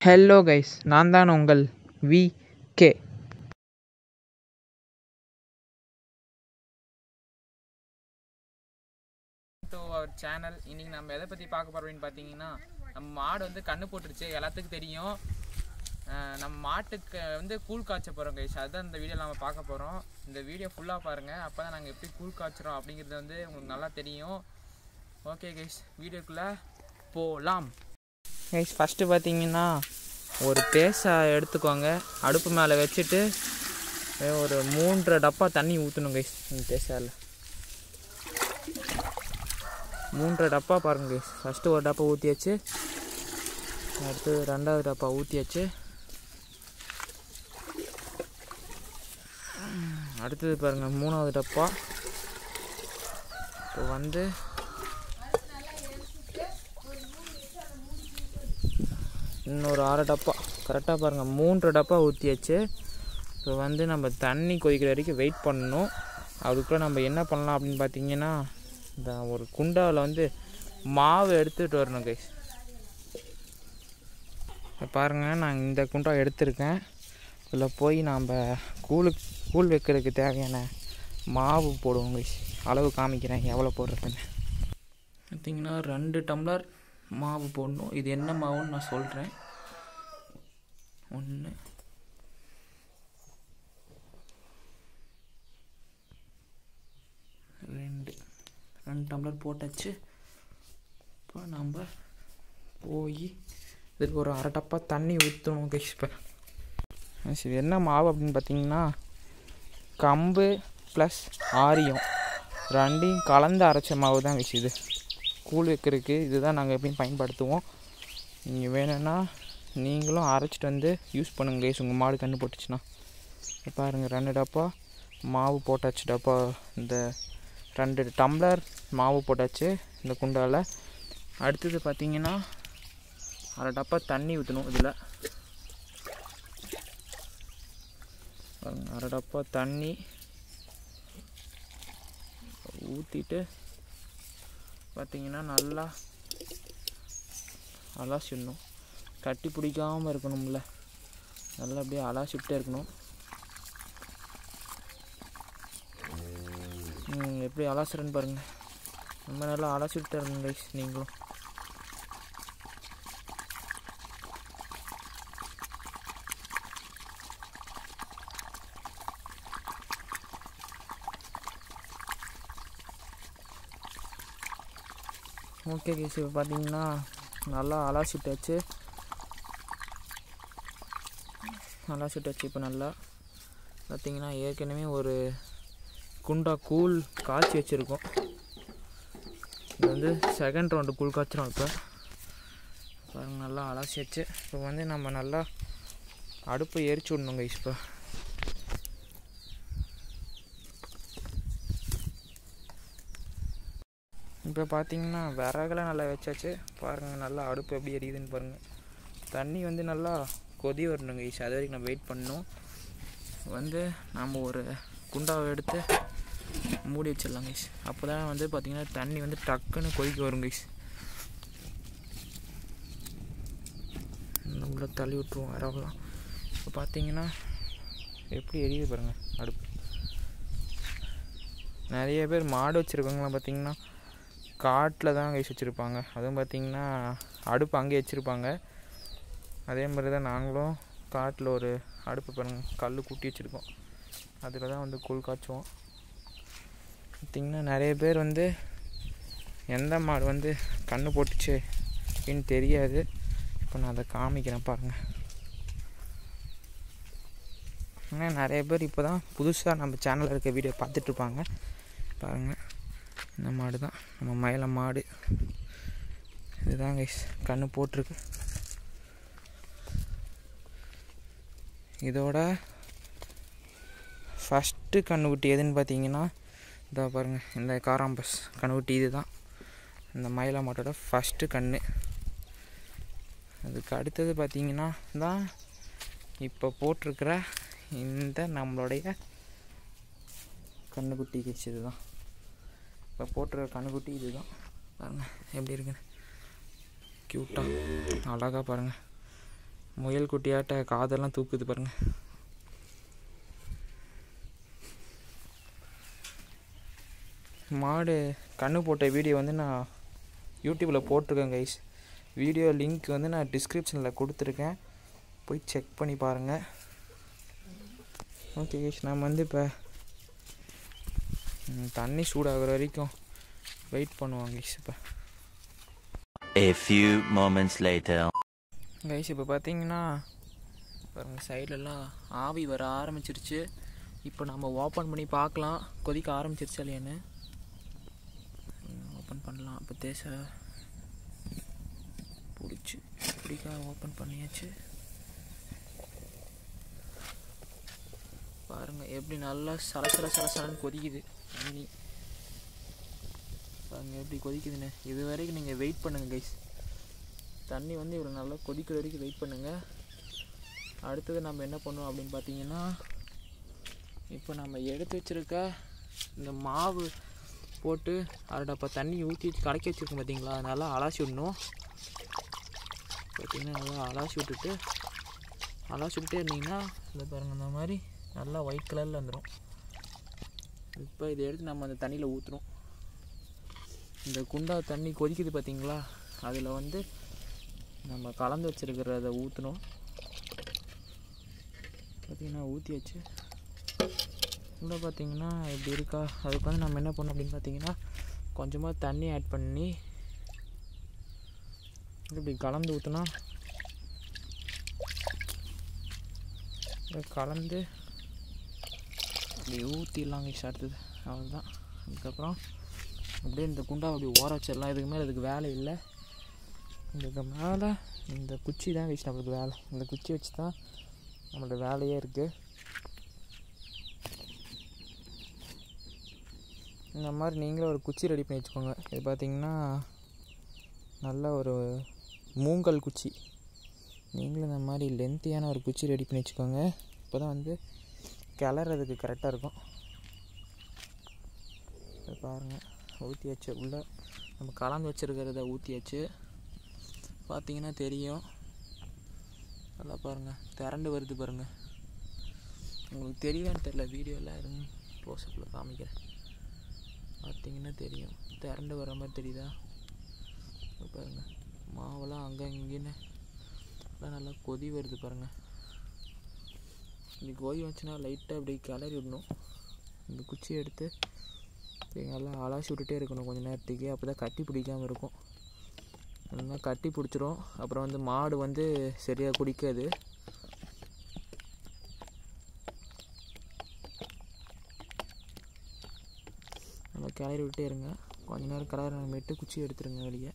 Hello guys நான் தான் உங்கள் வி கே டு அவர் சேனல் இன்னைக்கு நம்ம எதை பற்றி பார்க்க போகிறோம் அப்படின்னு பார்த்தீங்கன்னா நம்ம மாடு வந்து கண்ணு போட்டுருச்சு. எல்லாத்துக்கும் தெரியும். நம்ம மாட்டுக்கு வந்து கூழ் காய்ச்ச போகிறோம் கைஸ் அதுதான் இந்த வீடியோவில் நம்ம பார்க்க போகிறோம் இந்த வீடியோ ஃபுல்லாக பாருங்கள் அப்போ தான் நாங்கள் எப்படி கூழ் காய்ச்சுறோம் அப்படிங்கிறது வந்து உங்களுக்கு நல்லா தெரியும். ஓகே கைஸ் வீடியோக்குள்ளே போகலாம் கைஸ் ஃபஸ்ட்டு பார்த்தீங்கன்னா ஒரு பேசா எடுத்துக்கோங்க. அடுப்பு மேலே வச்சுட்டு ஒரு மூன்றரை டப்பா தண்ணி ஊற்றணும் கைஸ் இந்த பேசாவில் மூன்றரை டப்பா பாருங்கள் கைஸ் ஃபஸ்ட்டு ஒரு டப்பா ஊற்றியாச்சு அடுத்து ரெண்டாவது டப்பா ஊற்றியாச்சு அடுத்தது பாருங்கள் மூணாவது டப்பா. இப்போ வந்து இன்னொரு அரை டப்பா. கரெக்டாக பாருங்கள் மூன்று டப்பா ஊற்றியாச்சு இப்போ வந்து நம்ம தண்ணி கொதிக்கிற வரைக்கும் வெயிட் பண்ணணும். அதுக்குள்ளே நம்ம என்ன பண்ணலாம் அப்படின்னு பார்த்தீங்கன்னா இந்த ஒரு குண்டாவில் வந்து மாவு எடுத்துகிட்டு வரணும் கைஸ் பாருங்கள் நான் இந்த குண்டா எடுத்திருக்கேன். இதில் போய் நாம் கூழு கூழ் வைக்கிறதுக்கு தேவையான மாவு போடுவோம் கைஸ் அளவு காமிக்கிறேன் எவ்வளோ போடுறதுன்னு. பார்த்தீங்கன்னா ரெண்டு டம்ளர் மாவு போடணும். இது என்ன மாவுன்னு நான் சொல்கிறேன் ஒன்று ரெண்டு. ரெண்டு டம்ளர் போட்டாச்சு. இப்போ நம்ம போய் இதுக்கு ஒரு அரை டப்பா தண்ணி ஊற்றணும் கைஸ் இப்போ. சரி என்ன மாவு அப்படின்னு பார்த்தீங்கன்னா கம்பு ப்ளஸ் ஆரியம். ரெண்டையும் கலந்து அரைச்ச மாவு தான் கைஸ் இது. கூழ் வைக்கிறதுக்கு இதுதான் நாங்கள் எப்பயும் பயன்படுத்துவோம். நீங்கள் வேணும்னா நீங்களும் அரைச்சிட்டு வந்து யூஸ் பண்ணுங்க கைஸ் உங்கள் மாடு கன்று போட்டுச்சுன்னா. பாருங்கள் பாருங்க ரெண்டு டப்பா மாவு போட்டாச்சு. டப்பா இந்த ரெண்டு டம்ளர் மாவு போட்டாச்சு இந்த குண்டால். அடுத்தது பார்த்தீங்கன்னா அரை டப்பா தண்ணி ஊற்றணும் இதில். அரை டப்பா தண்ணி ஊற்றிட்டு பார்த்தீங்கன்னா நல்லா அலாசிடணும் கட்டி பிடிக்காமல் இருக்கணும்ல. நல்லா அப்படியே அலாசிட்டே இருக்கணும். எப்படி அலாசுறேன்னு பாருங்கள் ரொம்ப நல்லா அலாசிட்டு இருக்கணும் கைஸ் நீங்களும். ஓகே கேஸ் இப்போ பார்த்தீங்கன்னா நல்லா அலாசிட்டாச்சு அலாசிட்டாச்சு இப்போ நல்லா. பார்த்தீங்கன்னா ஏற்கனவே ஒரு குண்டா கூழ் காய்ச்சி வச்சுருக்கோம். இது வந்து செகண்ட் ரவுண்டு கூழ் காய்ச்சிரும் இப்போ. பாருங்கள் நல்லா வச்சு இப்போ வந்து நம்ம நல்லா அடுப்பை எரிச்சு விடணுங்க இப்போ. இப்போ பார்த்தீங்கன்னா விறகுலாம் நல்லா வச்சாச்சு. பாருங்கள் நல்லா அடுப்பு எப்படி எரியுதுன்னு பாருங்கள் தண்ணி வந்து நல்லா கொதி வரணுங்க ஈஸ் அது வரைக்கும் நம்ம வெயிட் பண்ணணும். வந்து நாம் ஒரு குண்டாவை எடுத்து மூடி வச்சிடலாம் கைஸ் அப்போ தான் வந்து பார்த்திங்கன்னா தண்ணி வந்து டக்குன்னு கொதிக்க வரும் கைஸ் உள்ளே தள்ளி விட்ருவோம் வரவெல்லாம் இப்போ பார்த்தீங்கன்னா எப்படி எரியுது பாருங்கள் அடுப்பு. நிறைய பேர் மாடு வச்சுருக்கவங்களாம் பார்த்தீங்கன்னா காட்டில் தான் கைஸ் வச்சுருப்பாங்க. அதுவும் பார்த்தீங்கன்னா அடுப்பு அங்கேயே வச்சுருப்பாங்க. அதே மாதிரி தான் நாங்களும் காட்டில் ஒரு அடுப்பு பாருங்கள் கல் கூட்டி வச்சுருக்கோம். அதில் தான் வந்து கூழ் காய்ச்சுவோம். பார்த்திங்கன்னா நிறைய பேர் வந்து எந்த மாடு வந்து கண்ணு போட்டுச்சு அப்படின்னு தெரியாது. இப்போ நான் அதை காமிக்கிறேன் பாருங்கள் ஆனால் நிறைய பேர் இப்போ தான் புதுசாக நம்ம சேனலில் இருக்க வீடியோ பார்த்துட்ருப்பாங்க பாருங்கள் இந்த மாடு தான். நம்ம மயில மாடு. இதுதான் கைஸ் கண்ணு போட்டிருக்கு. இதோட ஃபஸ்ட்டு கண்ணுக்குட்டி எதுன்னு பார்த்தீங்கன்னா இதோ பாருங்கள் இந்த காராம்பஸ் கண்ணுக்குட்டி இது தான் இந்த மயிலா மாட்டோட ஃபஸ்ட்டு கண் அதுக்கு அடுத்தது பார்த்தீங்கன்னா தான் இப்போ போட்டிருக்கிற இந்த நம்மளுடைய கண்ணுக்குட்டி கேஸ் இதுதான். இப்போ போட்டிருக்க கண்ணுக்குட்டி இதுதான். பாருங்கள் எப்படி இருக்குன்னு க்யூட்டாக அழகாக பாருங்கள் முயல் குட்டியாட்ட காதெல்லாம் தூக்குது பாருங்கள் மாடு கண்ணு போட்ட வீடியோ வந்து நான் யூடியூப்பில் போட்டிருக்கேன் கைஸ் வீடியோ லிங்க் வந்து நான் டிஸ்கிரிப்ஷனில் கொடுத்துருக்கேன். போய் செக் பண்ணி பாருங்கள் ஓகே கைஸ் நம்ம வந்து இப்போ தண்ணி சூடாகிற வரைக்கும் வெயிட் பண்ணுவோம் கைஸ் இப்போ. A few moments later. Guys இப்போ பார்த்தீங்கன்னா பாருங்கள் சைட்லலாம் ஆவி வர ஆரம்பிச்சிருச்சு. இப்போ நம்ம ஓப்பன் பண்ணி பார்க்கலாம். கொதிக்க ஆரம்பிச்சிருச்சா இல்லையான்னு. ஓப்பன் பண்ணலாம். இப்போ தேச பிடிச்சி பிடிக்க ஓப்பன் பண்ணியாச்சு. பாருங்க எப்படி நல்லா சலசல சலசலன்னு கொதிக்குது. தண்ணி பாருங்க எப்படி கொதிக்குதுன்னு. இது வரைக்கும் நீங்கள் வெயிட் பண்ணுங்கள் கைஸ் தண்ணி வந்து இவ்வளோ நல்லா கொதிக்கிற வரைக்கும் வெயிட் பண்ணுங்கள் அடுத்தது நம்ம என்ன பண்ணுவோம் அப்படின்னு பார்த்தீங்கன்னா இப்போ நம்ம எடுத்து வச்சிருக்க இந்த மாவு போட்டு அரை அப்போ தண்ணி ஊற்றி கலக்கி வச்சுருக்கோம் பார்த்தீங்களா அதை நல்லா அலாசி விடணும். பார்த்தீங்கன்னா நல்லா அலாசி விட்டுட்டு அலாசி விட்டுட்டே இருந்தீங்கன்னா இந்த பாருங்கள் இந்த மாதிரி நல்லா ஒயிட் கலரில் வந்துடும் இப்போ இதை எடுத்து நம்ம அந்த தண்ணியில் ஊற்றுறோம் இந்த குண்டா தண்ணி கொதிக்குது பார்த்தீங்களா அதில் வந்து நம்ம கலந்து வச்சுருக்கிறத ஊற்றணும் பார்த்திங்கன்னா ஊற்றி வச்சு உள்ள பார்த்திங்கன்னா இப்படி இருக்கா? அதுக்கு வந்து நம்ம என்ன பண்ணோம் அப்படின்னு பார்த்தீங்கன்னா கொஞ்சமாக தண்ணி ஆட் பண்ணி இப்படி கலந்து ஊற்றினா கலந்து அப்படியே ஊற்றிடலாம் கைஸ் அடுத்தது அவ்வளோதான் அதுக்கப்புறம் அப்படியே இந்த குண்டா அப்படி ஓர வச்சிடலாம். இதுக்கு மேலே இதுக்கு வேலை இல்லை. இதுக்கு மேலே இந்த குச்சி தான் கைஸ் நம்மளுக்கு வேலை. இந்த குச்சி வச்சு தான் நம்மளோட வேலையே இருக்குது இந்த மாதிரி நீங்களும் ஒரு குச்சி ரெடி பண்ணி வச்சுக்கோங்க. இது பார்த்திங்கன்னா நல்ல ஒரு மூங்கல் குச்சி. நீங்களும் இந்த மாதிரி லென்த்தியான ஒரு குச்சி ரெடி பண்ணி வச்சுக்கோங்க. இப்போ தான் வந்து கிளறதுக்கு கரெக்டாக இருக்கும். இதை பாருங்கள் ஊற்றியாச்சு உள்ளே நம்ம கலந்து வச்சுருக்கிறத ஊற்றியாச்சு பார்த்தீங்கன்னா தெரியும். நல்லா பாருங்கள் திரண்டு வருது பாருங்கள் உங்களுக்கு தெரியுதான்னு தெரில வீடியோவில் இருங்க. க்ளோஸ்அப்பில் காமிக்கிறேன். பார்த்தீங்கன்னா தெரியும். திரண்டு வர மாதிரி தெரியுதா? பாருங்கள் மாவெல்லாம் அங்கே இங்கேன்னு நல்லா கொதி வருது பாருங்கள் இப்படி கோதி வந்துச்சுன்னா லைட்டாக அப்படியே கிளறி விடணும். இந்த குச்சியை எடுத்து இப்படி நல்லா அலாசி விட்டுட்டே இருக்கணும் கொஞ்சம் நேரத்துக்கு. அப்போ தான் கட்டி பிடிக்காமல் இருக்கும். இல்லைன்னா கட்டி பிடிச்சிரும். அப்புறம் வந்து மாடு வந்து சரியாக குடிக்காது. நல்லா கிளறி விட்டே இருங்க. கொஞ்ச நேரம் கிளறி விட்டு குச்சி எடுத்துருங்க வெளியே.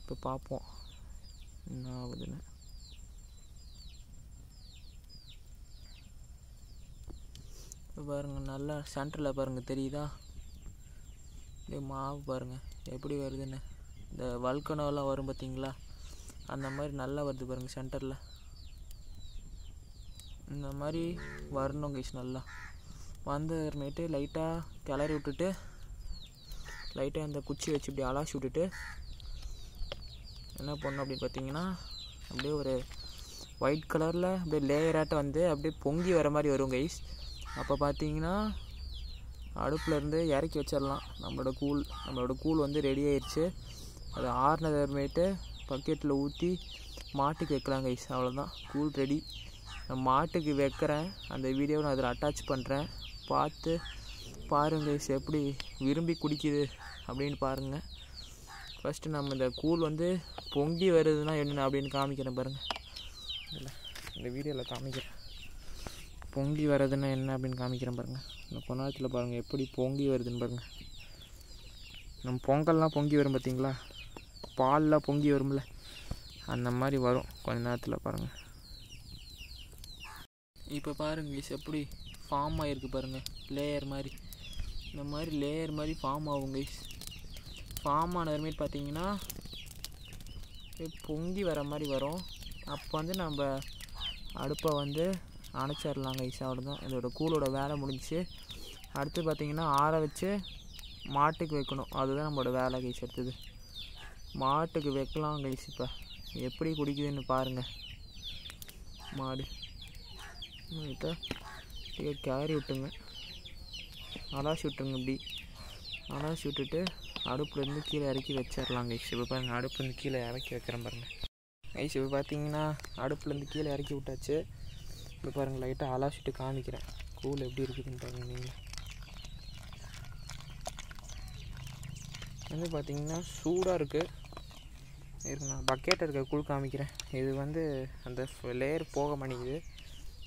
இப்போ பார்ப்போம் என்ன ஆகுதுன்னு இப்போ பாருங்க நல்லா சென்டரில் பாருங்கள் தெரியுதா? அப்படியே மாவு பாருங்கள் எப்படி வருதுன்னு. இந்த வல்கனோலாம் வரும் பார்த்தீங்களா அந்த மாதிரி நல்லா வருது பாருங்கள் சென்டரில் இந்த மாதிரி வரணும் கைஸ் நல்லா. வந்ததுமேட்டு லைட்டாக கிளறி விட்டுட்டு லைட்டாக அந்த குச்சி வச்சு இப்படி அலாசி விட்டுட்டு என்ன பண்ணணும் அப்படின்னு பார்த்தீங்கன்னா அப்படியே ஒரு ஒயிட் கலரில் அப்படியே லேயராட்ட வந்து அப்படியே பொங்கி வர மாதிரி வரும் கைஸ் அப்போ பார்த்தீங்கன்னா அடுப்புலேருந்து இறக்கி வச்சிடலாம். நம்மளோட கூழ் நம்மளோட கூழ் வந்து ரெடி ஆயிடுச்சு அது ஆறுனதுமேட்டு பக்கெட்டில் ஊற்றி மாட்டுக்கு வைக்கலாம் கைஸ் அவ்வளோதான் கூழ் ரெடி நான் மாட்டுக்கு வைக்கிறேன். அந்த வீடியோவை நான் அதில் அட்டாச் பண்ணுறேன் பார்த்து பாருங்க கைஸ் எப்படி விரும்பி குடிக்குது அப்படின்னு பாருங்கள் ஃபஸ்ட்டு நம்ம இந்த கூழ் வந்து பொங்கி வருதுன்னா என்னென்ன அப்படின்னு காமிக்கிறேன் பாருங்கள் இல்லை இந்த வீடியோவில் காமிக்கிறேன். பொங்கி வர்றதுன்னா என்ன அப்படின்னு காமிக்கிறேன் பாருங்கள் இந்த கொஞ்ச நேரத்தில் பாருங்கள் எப்படி பொங்கி வருதுன்னு பாருங்கள் நம்ம பொங்கல்லாம் பொங்கி வரும் பார்த்தீங்களா பால்லாம் பொங்கி வரும்ல. அந்த மாதிரி வரும் கொஞ்ச நேரத்தில் பாருங்கள் இப்போ பாருங்க guys எப்படி ஃபார்ம் ஆகிருக்கு பாருங்கள் லேயர் மாதிரி. இந்த மாதிரி லேயர் மாதிரி ஃபார்ம் ஆகும் கைஸ் ஃபார்ம் ஆனதுமாரி பார்த்தீங்கன்னா பொங்கி வர மாதிரி வரும். அப்போ வந்து நம்ம அடுப்பை வந்து அணைச்சிடலாம் கைஸ் அவ்வளோதான் இதோட கூலோட வேலை முடிஞ்சிச்சு. அடுத்து பார்த்திங்கன்னா ஆற வச்சு மாட்டுக்கு வைக்கணும். அதுதான் நம்மளோட வேலை கைஸ் எடுத்தது மாட்டுக்கு வைக்கலாம் கைஸ் இப்போ. எப்படி குடிக்குதுன்னு பாருங்கள் மாடு. லைட்டாக கேரி விட்டுங்க அலாசி விட்டுருங்க இப்படி. அலாசி விட்டுட்டு அடுப்புலேருந்து கீழே இறக்கி வச்சிடலாம் கைஸ் இப்போ பாருங்கள் அடுப்புலேருந்து கீழே இறக்கி வைக்கிறேன் பாருங்கள் கைஸ் இப்போ பார்த்தீங்கன்னா அடுப்புலேருந்து கீழே இறக்கி விட்டாச்சு. இப்போ பாருங்கள் லைட்டாக அலாசிட்டு காமிக்கிறேன். கூழ் எப்படி இருக்குதுன்னு பாருங்கள் நீங்கள் வந்து பார்த்தீங்கன்னா சூடாக இருக்குது இருக்கு நான் பக்கெட்டில் இருக்க கூழ் காமிக்கிறேன். இது வந்து அந்த லேயர் போக மாட்டேங்குது.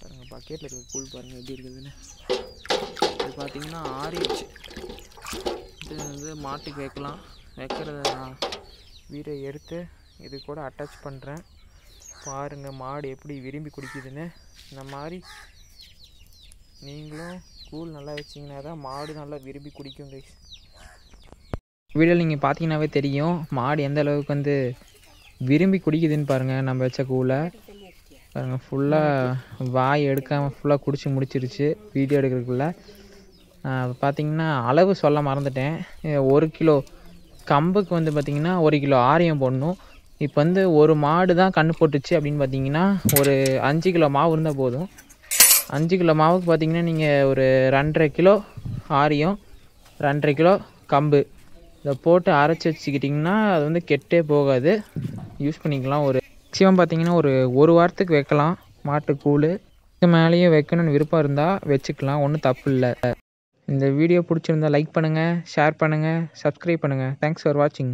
பாருங்கள் பக்கெட்டில் இருக்க கூழ் பாருங்கள் எப்படி இருக்குதுன்னு. இது பார்த்தீங்கன்னா ஆரிச்சு இது வந்து மாட்டுக்கு வைக்கலாம். வைக்கிறத நான் வீடை எடுத்து இது கூட அட்டாச் பண்ணுறேன் பாருங்கள் மாடு எப்படி விரும்பி குடிக்குதுன்னு. இந்த மாதிரி நீங்களும் கூழ் நல்லா வச்சிங்கன்னா தான் மாடு நல்லா விரும்பி குடிக்கும் கைஸ் வீடியோவில் நீங்கள் பார்த்தீங்கன்னாவே தெரியும் மாடு எந்த அளவுக்கு வந்து விரும்பி குடிக்குதுன்னு பாருங்கள் நம்ம வச்ச கூலை பாருங்கள் ஃபுல்லாக வாய் எடுக்காமல் ஃபுல்லாக குடிச்சு முடிச்சிருச்சு வீடியோ எடுக்கிறதுக்குள்ள. பார்த்தீங்கன்னா அளவு சொல்ல மறந்துட்டேன். ஒரு கிலோ கம்புக்கு வந்து பார்த்திங்கன்னா ஒரு கிலோ ஆரியம் போடணும். இப்போ வந்து ஒரு மாடு தான் கண்ணு போட்டுச்சு அப்படின்னு பார்த்தீங்கன்னா ஒரு அஞ்சு கிலோ மாவு இருந்தால் போதும். அஞ்சு கிலோ மாவுக்கு பார்த்தீங்கன்னா நீங்கள் ஒரு ரெண்டரை கிலோ ஆரியம் ரெண்டரை கிலோ கம்பு. இதை போட்டு அரைச்சி வச்சுக்கிட்டிங்கன்னா அது வந்து கெட்டே போகாது. யூஸ் பண்ணிக்கலாம். ஒரு மேக்ஸிமம் பார்த்தீங்கன்னா ஒரு ஒரு வாரத்துக்கு வைக்கலாம். மாட்டுக்கூழ் இதுக்கு மேலேயும் வைக்கணும்னு விருப்பம் இருந்தால் வச்சுக்கலாம். ஒன்றும் தப்பு இல்லை. இந்த வீடியோ பிடிச்சிருந்தா லைக் பண்ணுங்கள் ஷேர் பண்ணுங்கள் சப்ஸ்கிரைப் பண்ணுங்கள் தேங்க்ஸ் ஃபார் வாட்சிங்